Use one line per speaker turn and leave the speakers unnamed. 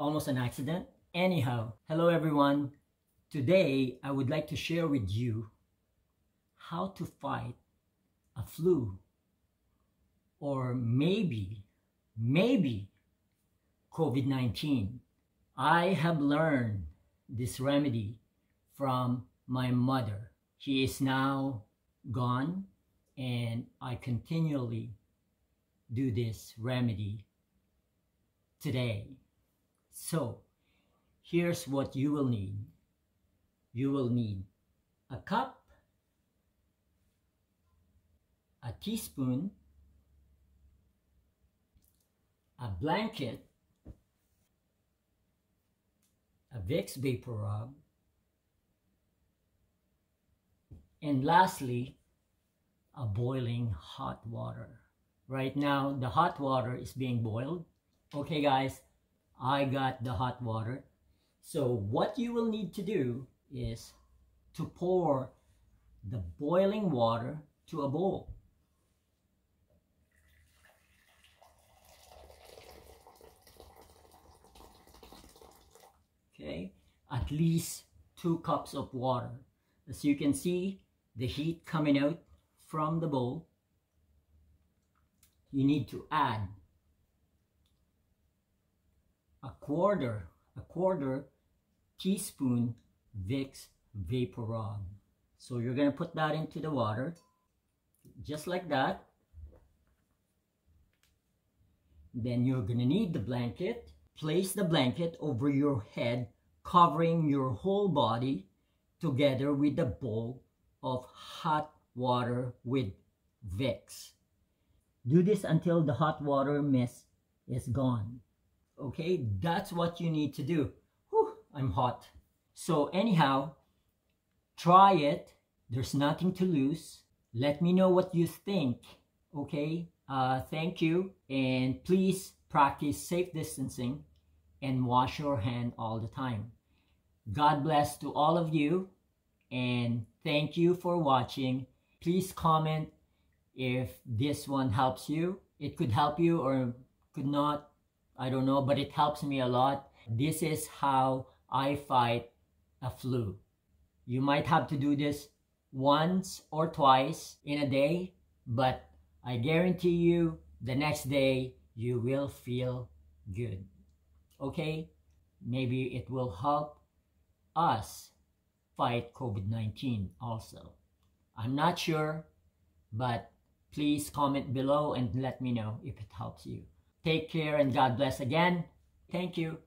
Almost an accident. Anyhow, hello everyone. Today, I would like to share with you how to fight a flu or maybe, maybe COVID-19. I have learned this remedy from my mother. She is now gone and I continually do this remedy today. So, here's what you will need. You will need a cup, a teaspoon, a blanket, a Vicks Vapor Rub, and lastly, a boiling hot water. Right now, the hot water is being boiled. Okay, guys, I got the hot water. So what you will need to do is to pour the boiling water to a bowl. Okay, at least two cups of water. As you can see, the heat coming out from the bowl, you need to add a quarter, a quarter teaspoon Vicks Vapor. So you're going to put that into the water, just like that. Then you're going to need the blanket. Place the blanket over your head, covering your whole body together with the bowl of hot water with Vicks. Do this until the hot water mist is gone. Okay, that's what you need to do. Whew, I'm hot. So anyhow, try it. There's nothing to lose. Let me know what you think. Okay, uh, thank you. And please practice safe distancing and wash your hand all the time. God bless to all of you and thank you for watching. Please comment if this one helps you. It could help you or could not. I don't know, but it helps me a lot. This is how I fight a flu. You might have to do this once or twice in a day, but I guarantee you the next day you will feel good. Okay? Maybe it will help us fight COVID-19 also. I'm not sure, but please comment below and let me know if it helps you. Take care and God bless again. Thank you.